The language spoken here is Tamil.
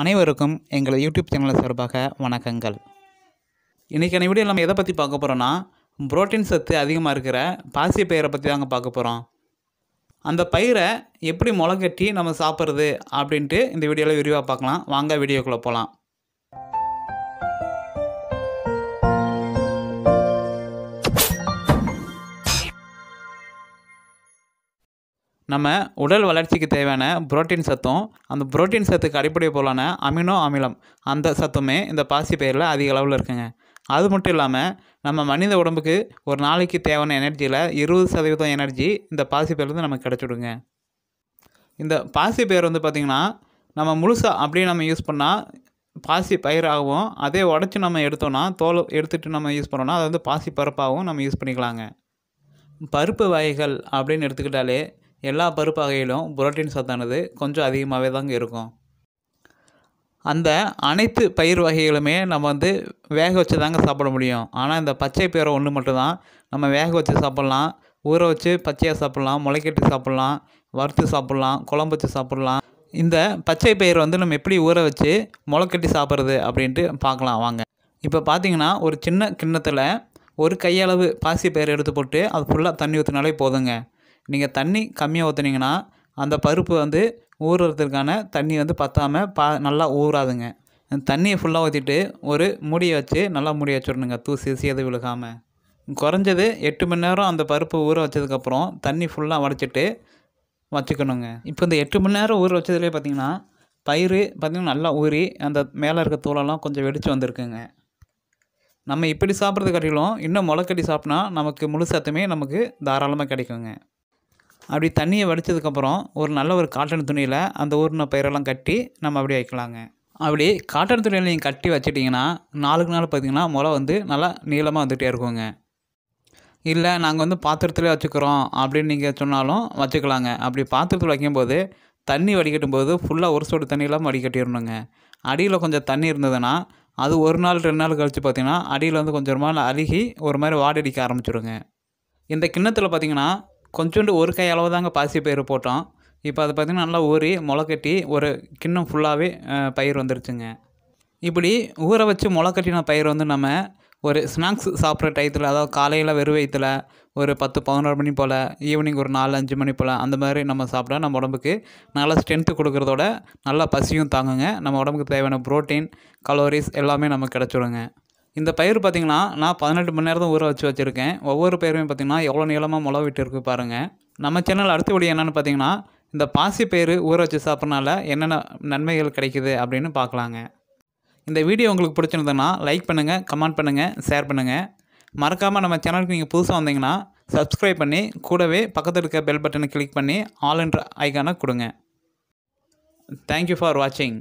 அனைவருக்கும் எங்கள் யூடியூப் சேனல் சார்பாக வணக்கங்கள். இன்றைக்கான வீடியோ நம்ம எதை பற்றி பார்க்க போகிறோன்னா புரோட்டீன் சத்து அதிகமாக இருக்கிற பாசி பயிரை பற்றி தாங்க பார்க்க போகிறோம் அந்த பயிரை எப்படி முளைக்கட்டி நம்ம சாப்பிட்றது அப்படின்ட்டு இந்த வீடியோவில் விரிவாக பார்க்கலாம். வாங்க வீடியோக்குள்ளே போகலாம் நம்ம உடல் வளர்ச்சிக்கு தேவையான புரோட்டீன் சத்தும் அந்த புரோட்டீன் சத்துக்கு அடிப்படை போலான அமினோ அமிலம் அந்த சத்துமே இந்த பாசி பயிரில் அதிக அளவில் இருக்குங்க. அது மட்டும் இல்லாமல் நம்ம மனித உடம்புக்கு ஒரு நாளைக்கு தேவையான எனர்ஜியில் இருபது சதவீதம் எனர்ஜி இந்த பாசி பயிர்லேருந்து நமக்கு கிடச்சிடுங்க. இந்த பாசி பயிர் வந்து பார்த்திங்கன்னா நம்ம முழுசாக அப்படியே நம்ம யூஸ் பண்ணால் பாசி பயிராகவும் அதே உடச்சி நம்ம எடுத்தோன்னா தோல் எடுத்துகிட்டு நம்ம யூஸ் பண்ணோன்னா அதை வந்து பாசி பருப்பாகவும் நம்ம யூஸ் பண்ணிக்கலாங்க. பருப்பு வகைகள் அப்படின்னு எடுத்துக்கிட்டாலே எல்லா பருப்பு வகையிலும் புரோட்டீன் சத்தானது கொஞ்சம் அதிகமாகவே தாங்க இருக்கும். அந்த அனைத்து பயிர் வகைகளுமே நம்ம வந்து வேக வச்சு தாங்க சாப்பிட முடியும். ஆனால் இந்த பச்சை பயிரை ஒன்று மட்டும்தான். நம்ம வேக வச்சு சாப்பிட்லாம். ஊற வச்சு பச்சையாக சாப்பிட்லாம். முளைக்கட்டி சாப்பிட்லாம். வறுத்து சாப்பிட்லாம். குழம்பு வச்சு சாப்பிட்லாம். இந்த பச்சை பயிர் வந்து நம்ம எப்படி ஊற வச்சு முளைக்கட்டி சாப்பிட்றது அப்படின்ட்டு பார்க்கலாம். வாங்க. இப்போ பார்த்தீங்கன்னா ஒரு சின்ன கிண்ணத்தில் ஒரு கையளவு பாசி பயிர் எடுத்து போட்டு அது ஃபுல்லாக தண்ணி ஊற்றினாலே போதுங்க. நீங்கள் தண்ணி கம்மியாக ஊற்றுனீங்கன்னா அந்த பருப்பு வந்து ஊறுறதுக்கான தண்ணி வந்து பற்றாமல் பா நல்லா ஊறாதுங்க. தண்ணியை ஃபுல்லாக ஊற்றிட்டு ஒரு மூடியை வச்சு நல்லா மூடி வச்சிடணுங்க. தூசி சேது விழுகாமல் குறைஞ்சது எட்டு மணி நேரம் அந்த பருப்பு ஊற வச்சதுக்கப்புறம் தண்ணி ஃபுல்லாக வடைச்சிட்டு வச்சுக்கணுங்க. இப்போ இந்த எட்டு மணி நேரம் ஊற வச்சதுலேயே பார்த்தீங்கன்னா பயிர் பார்த்திங்கன்னா நல்லா ஊறி அந்த மேலே இருக்க தூளெல்லாம் கொஞ்சம் வெடித்து வந்திருக்குங்க. நம்ம இப்படி சாப்பிட்றது காட்டிலும் இன்னும் முளைக்கட்டி சாப்பிட்னா நமக்கு முழு சத்துமே நமக்கு தாராளமாக கிடைக்குங்க. அப்படி தண்ணியை வடித்ததுக்கப்புறம் ஒரு நல்ல ஒரு காட்டன் துணியில் அந்த ஊறின பயிரெல்லாம் கட்டி நம்ம அப்படியே வைக்கலாங்க. அப்படி காட்டன் துணியில் நீங்கள் கட்டி வச்சிட்டிங்கன்னா நாளுக்கு நாள் பார்த்திங்கன்னா முளை வந்து நல்லா நீளமாக வந்துகிட்டே இருக்குங்க. இல்லை நாங்கள் வந்து பாத்திரத்தில் வச்சுக்கிறோம் அப்படின்னு நீங்கள் சொன்னாலும் வச்சுக்கலாங்க. அப்படி பாத்திரத்தில் வைக்கும்போது தண்ணி வடிகட்டும் போது ஃபுல்லாக ஒரு சொட்டு தண்ணியெல்லாம் வடிகட்டிடணுங்க. அடியில் கொஞ்சம் தண்ணி இருந்ததுன்னா அது ஒரு நாள் ரெண்டு நாள் கழித்து பார்த்திங்கன்னா அடியில் வந்து கொஞ்சம் கொஞ்சமாக அழுகி ஒரு மாதிரி வாடடிக்க ஆரம்பிச்சிடுங்க இந்த கிண்ணத்தில் பார்த்திங்கன்னா கொஞ்சோண்டு ஒரு கை அளவு தாங்க பாசி பயிர் போட்டோம். இப்போ அது பார்த்திங்கன்னா நல்லா ஊறி முளைக்கட்டி ஒரு கிண்ணம் ஃபுல்லாகவே பயிர் வந்துருச்சுங்க. இப்படி ஊற வச்சு முளைக்கட்டின பயிர் வந்து நம்ம ஒரு ஸ்நாக்ஸ் சாப்பிட்ற டயத்தில் அதாவது காலையில் வெறும் வயிற்றில் ஒரு பத்து பதினோரு மணி போல் ஈவினிங் ஒரு நாலு அஞ்சு மணி போல் அந்த மாதிரி நம்ம சாப்பிட்டா நம்ம உடம்புக்கு நல்ல ஸ்ட்ரென்த்து கொடுக்குறதோட நல்லா பசியும் தாங்குங்க. நம்ம உடம்புக்கு தேவையான ப்ரோட்டீன் கலோரிஸ் எல்லாமே நமக்கு கிடச்சிடுங்க. இந்த பயிர் பார்த்திங்கன்னா நான் பதினெட்டு மணி நேரம் தான் ஊற வச்சு வச்சுருக்கேன். ஒவ்வொரு பயிருமே பார்த்திங்கன்னா எவ்வளோ நீளமாக முளை விட்டுருக்கு பாருங்கள் நம்ம சேனல் அடுத்தபடி என்னென்னு பார்த்தீங்கன்னா இந்த பாசி பயிர் ஊற வச்சு சாப்பிட்றனால என்னென்ன நன்மைகள் கிடைக்குது அப்படின்னு பார்க்கலாங்க. இந்த வீடியோ உங்களுக்கு பிடிச்சிருந்ததுன்னா லைக் பண்ணுங்கள் கமெண்ட் பண்ணுங்கள் ஷேர் பண்ணுங்கள் மறக்காமல் நம்ம சேனலுக்கு நீங்கள் புதுசாக வந்தீங்கன்னா சப்ஸ்கிரைப் பண்ணி கூடவே பக்கத்தில் இருக்க பெல் பட்டனை கிளிக் பண்ணி ஆல் என்ற ஐக்கானை கொடுங்க தேங்க்யூ ஃபார் வாட்சிங்